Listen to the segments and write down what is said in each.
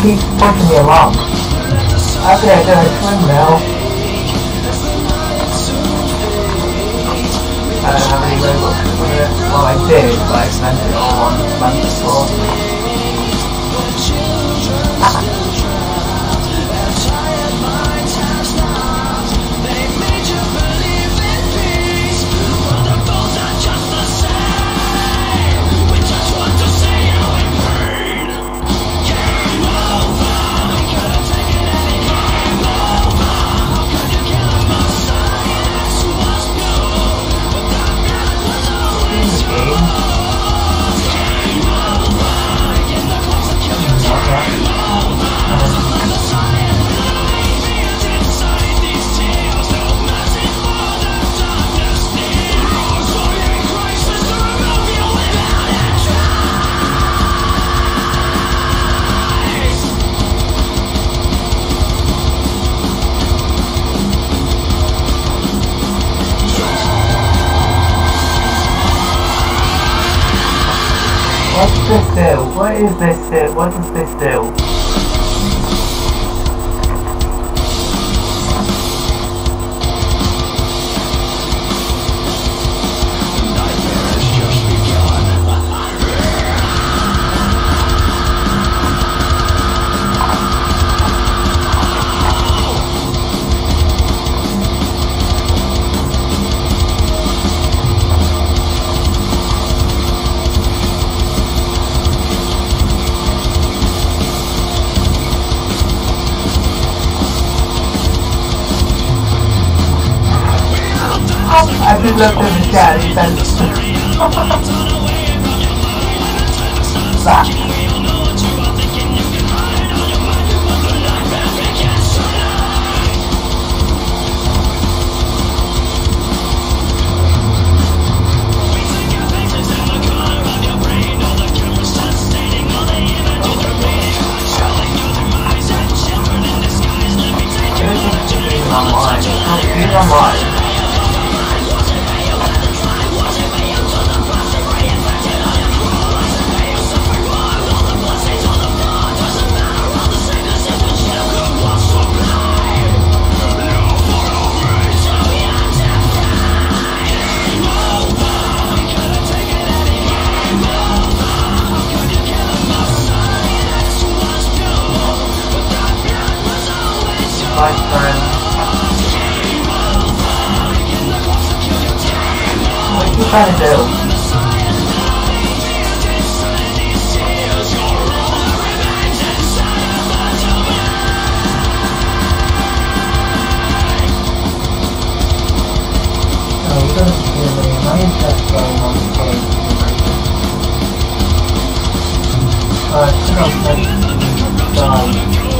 trying to keep pushing me along. After I do a swim now. I don't have any robots with it. Well, I did, but I spent it all on month before. This do? What is this deal? What is this do? I just looked at the chat Friend. What are you trying to do? No, you don't internet's going on off my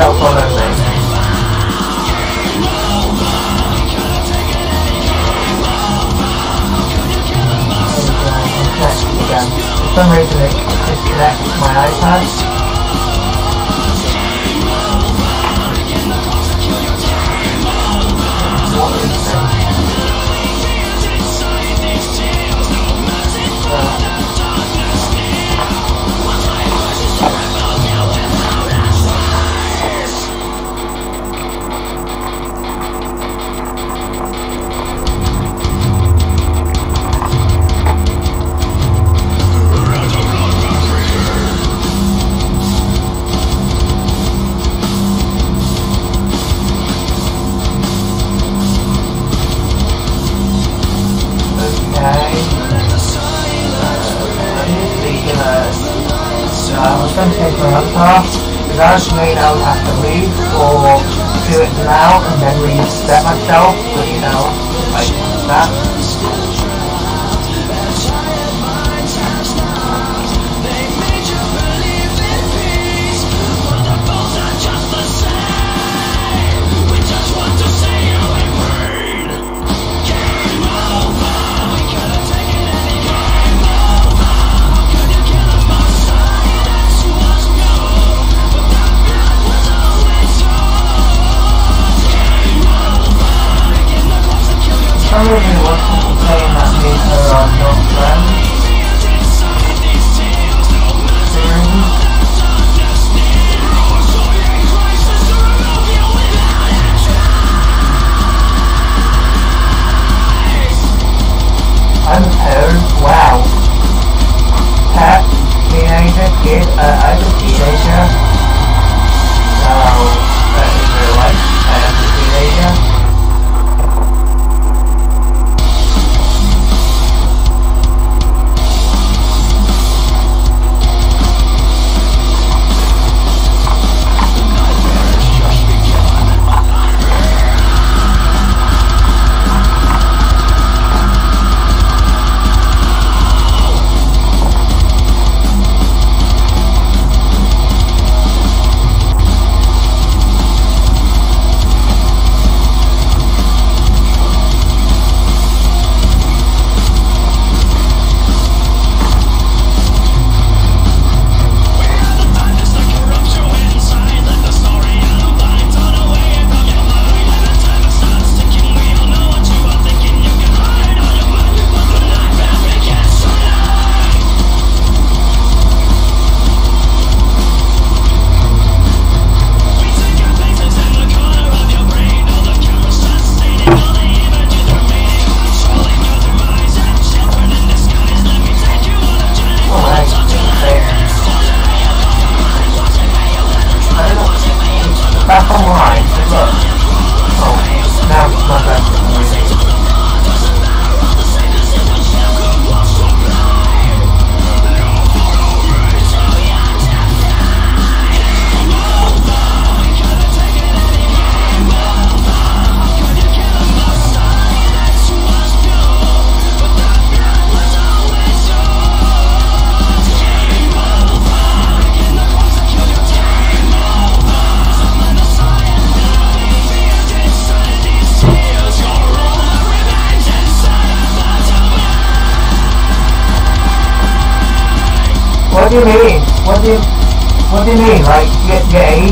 Everything's out for me. Again. For some reason it disconnects my iPad. first read I would have to leave, or do it now and then read myself, but you know, like that.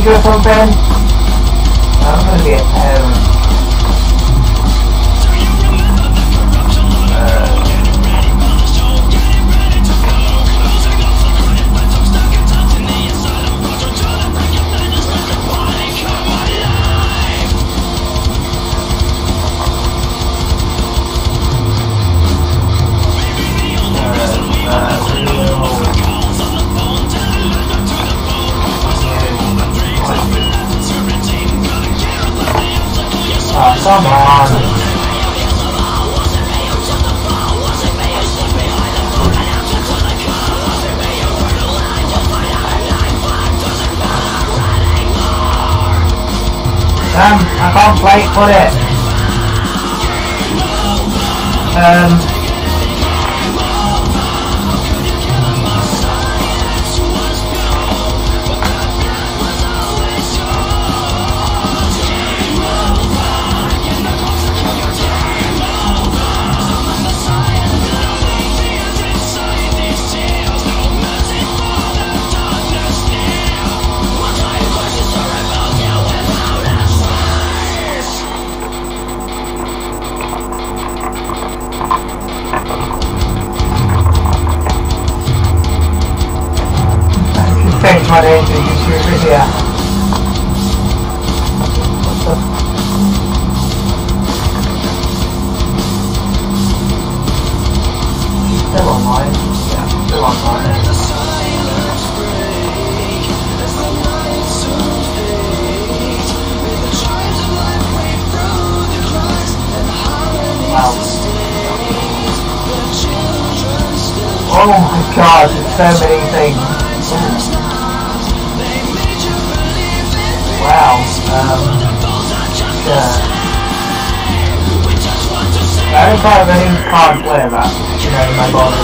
Beautiful friend. so many things. Wow. Um, yeah. I don't have any card player that, you know, in my body.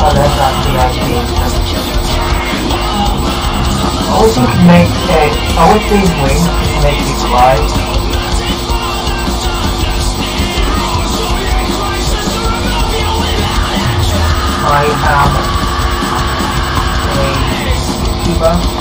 Oh, that's not the idea you could make a, these wings could make you fly. I have a Cuba.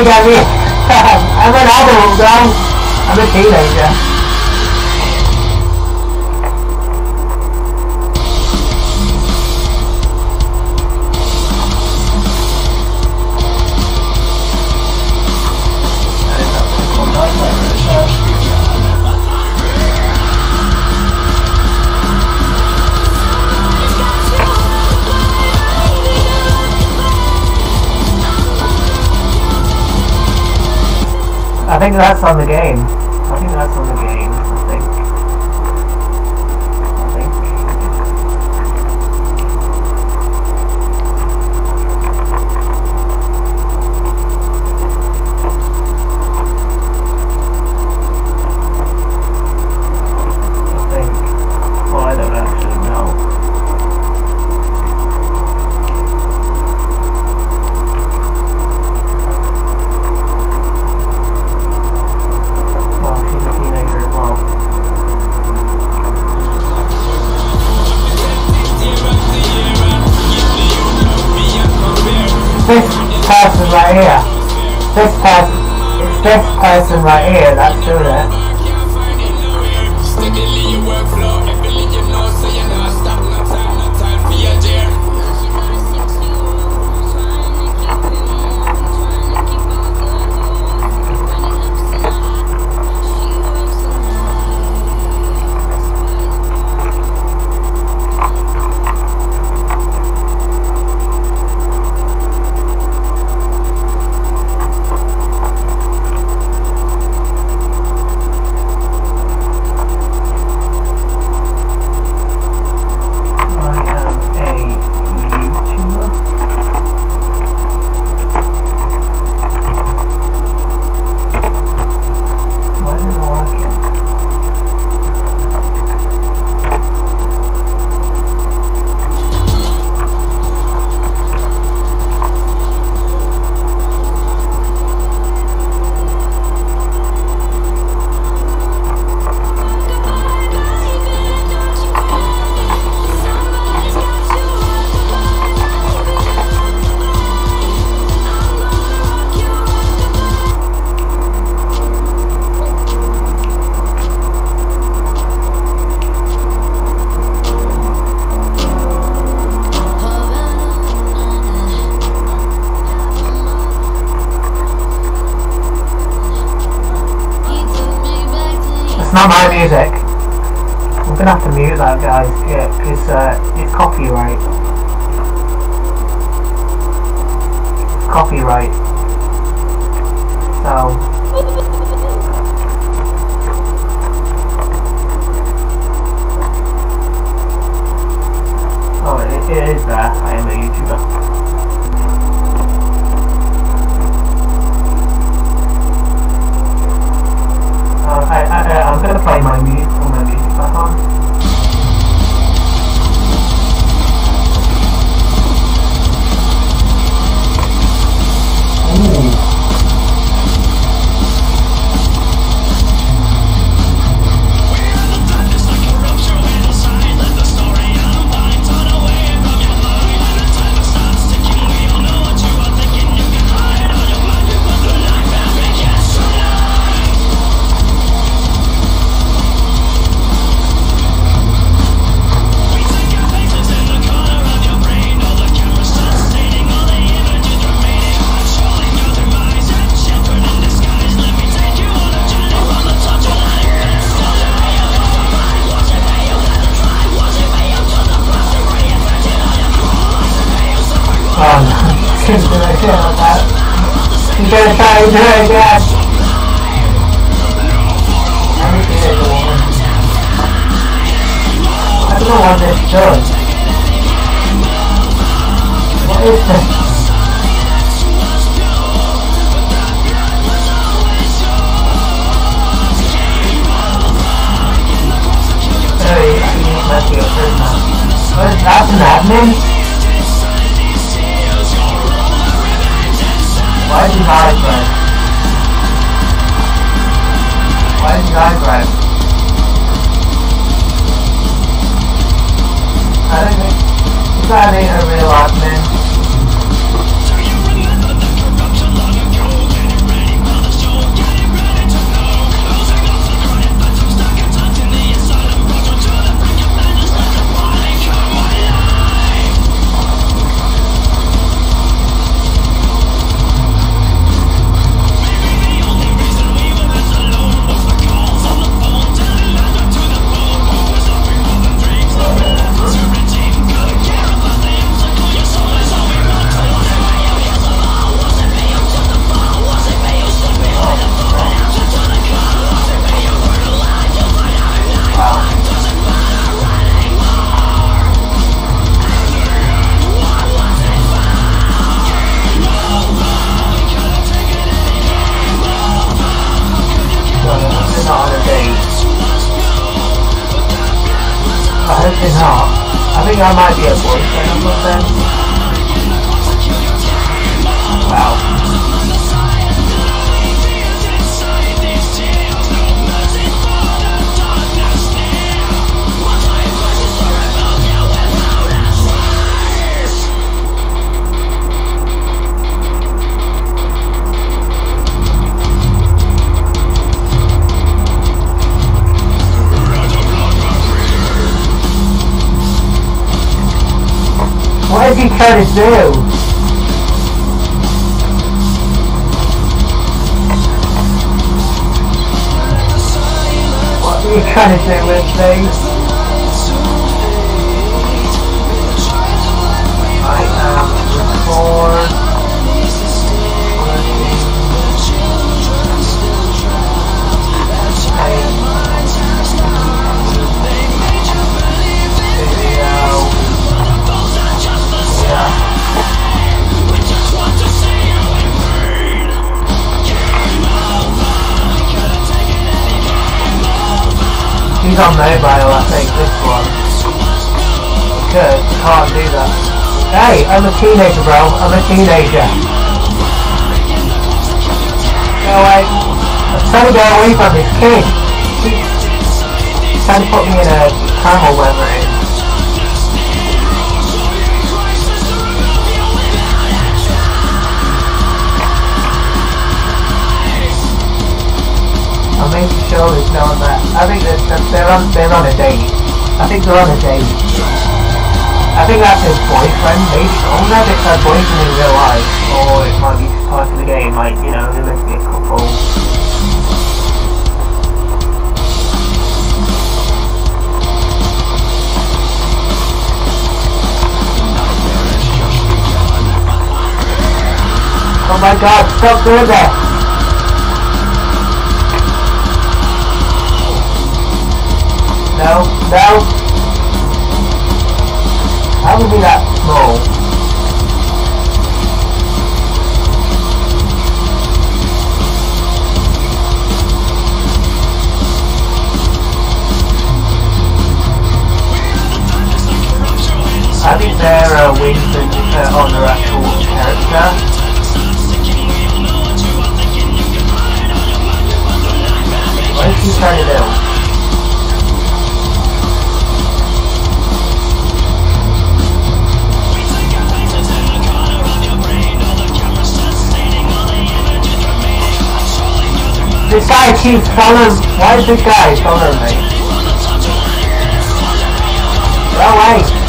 You got me. I'm an adult, bro. I'm a teenager. I think that's on the game. Right. here Copyright. He do? What are you trying to do with? On mobile, I think, this one. Good, can't do that. Hey, I'm a teenager, bro. I'm a teenager. Go away. I'm trying to get away from this kid. He's trying to put me in a camel, whatever no one. I think that that they're on they're on a date. I think they're on a date. I think that's his boyfriend, maybe. I wonder if it's her boyfriend in real life, or it might be just part of the game, like, you know, they must be a couple. Oh my god, stop doing that! No, no. How would be that small? I think they're uh, wings and uh, on their actual character. What is he trying to? This guy keeps following. Why is this guy following me? Go away.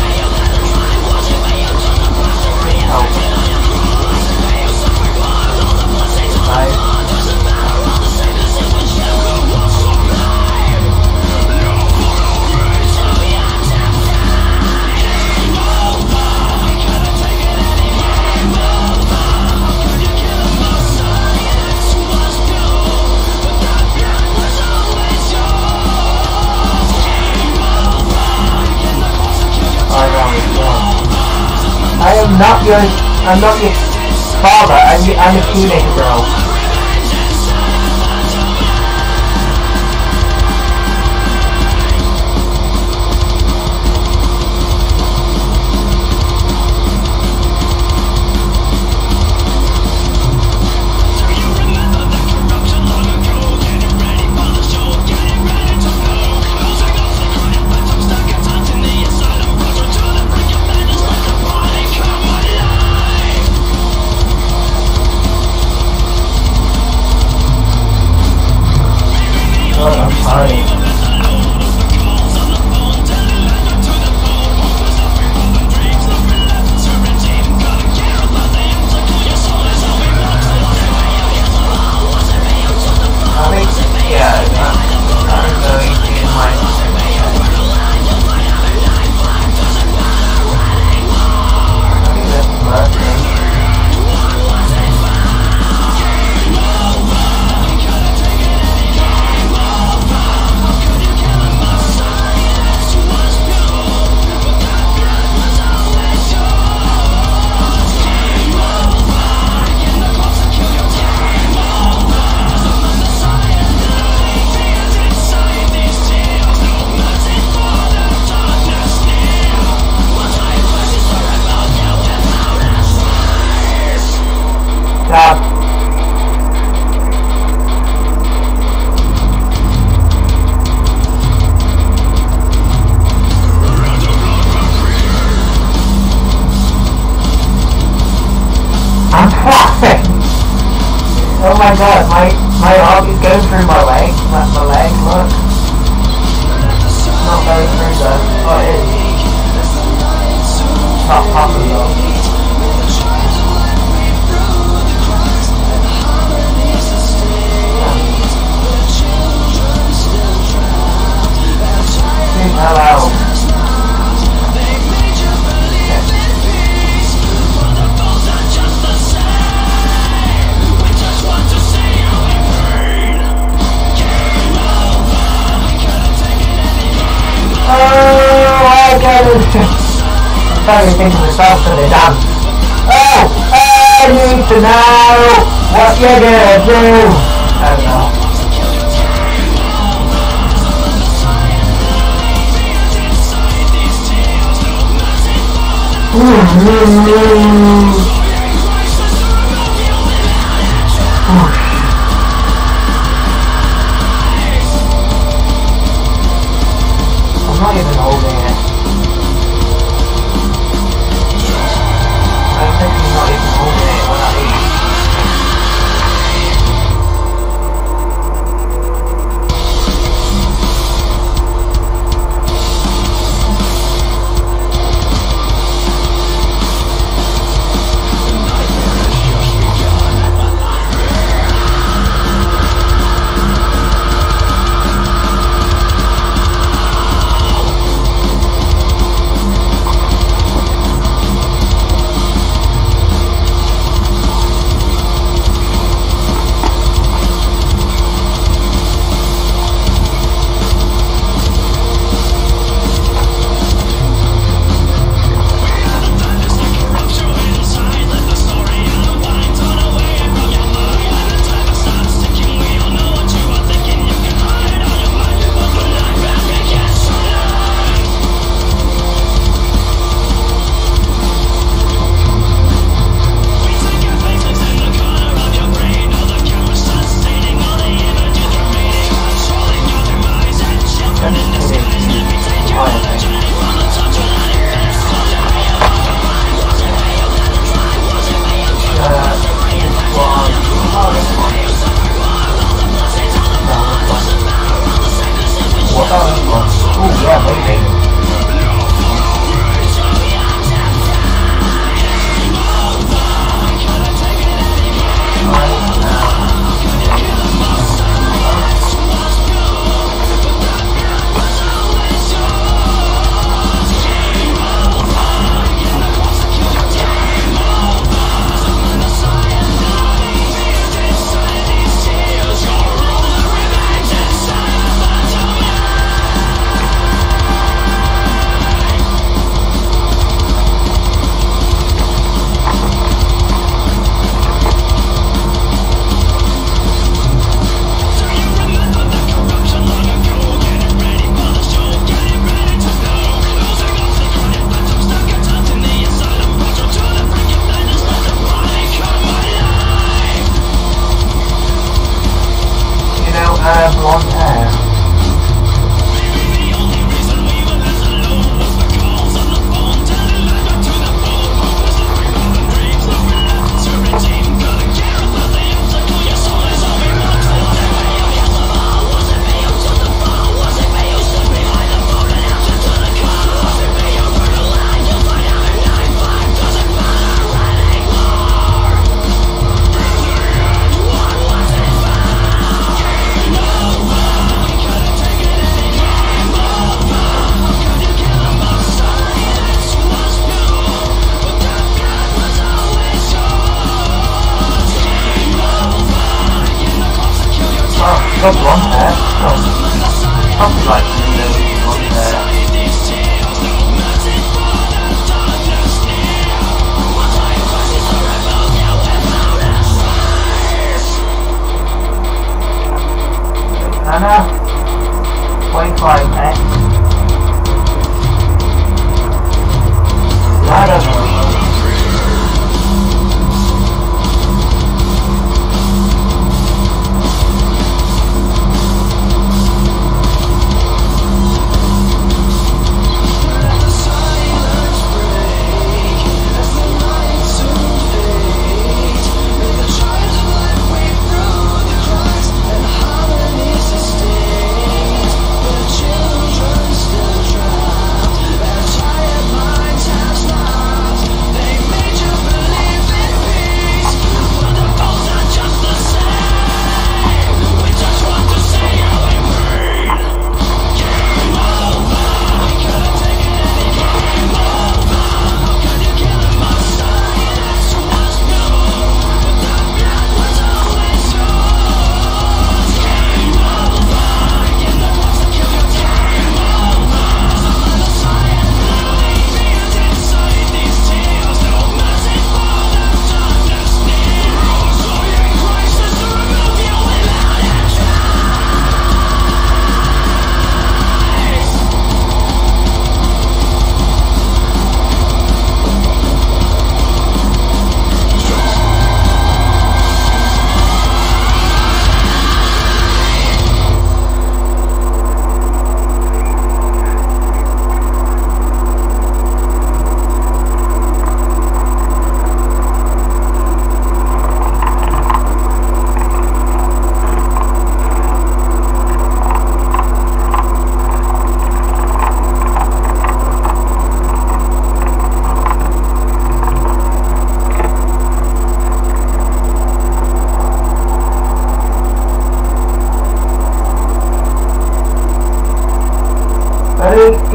Not your. I'm not your father. I'm, I'm a teenager girl. I'm starting to think of myself for the damn. Oh, I need to know what you're gonna do. I don't know. I'm Blonde hair. Oh, probably like no blonde hair. Anna, wait five X. I don't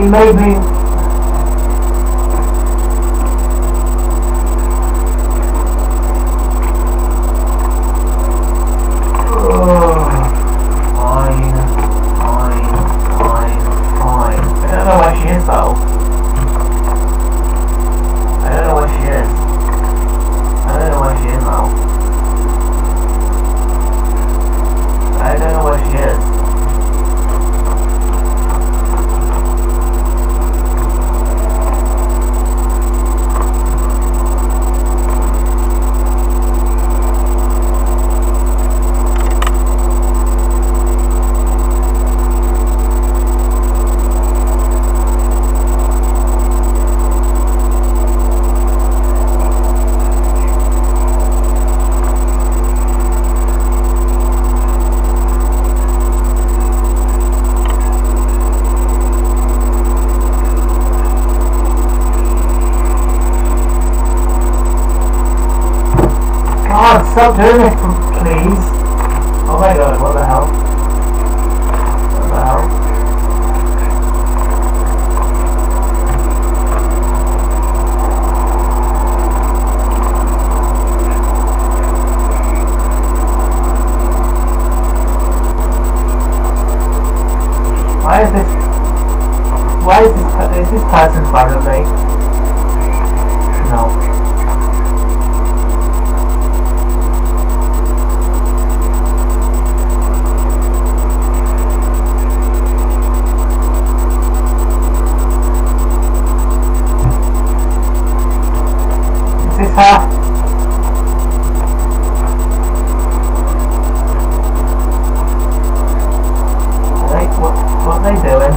he made me Ugh. Fine, fine, fine, fine. I don't know where she is though. I don't know where she is. I don't know where she is though. I don't know where she is. God, stop doing it, please. Oh my god, what the hell? What the hell? Why is this? Why is this? Is this person front of me? No. They, what, what are they doing?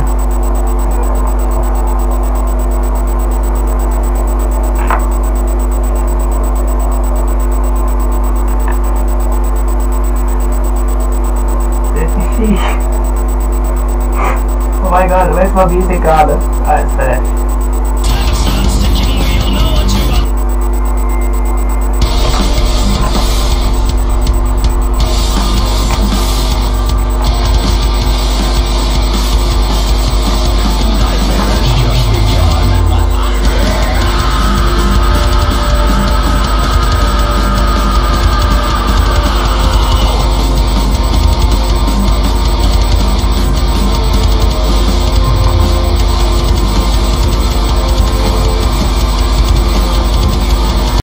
Oh my god, where's my card? Ah, it's there.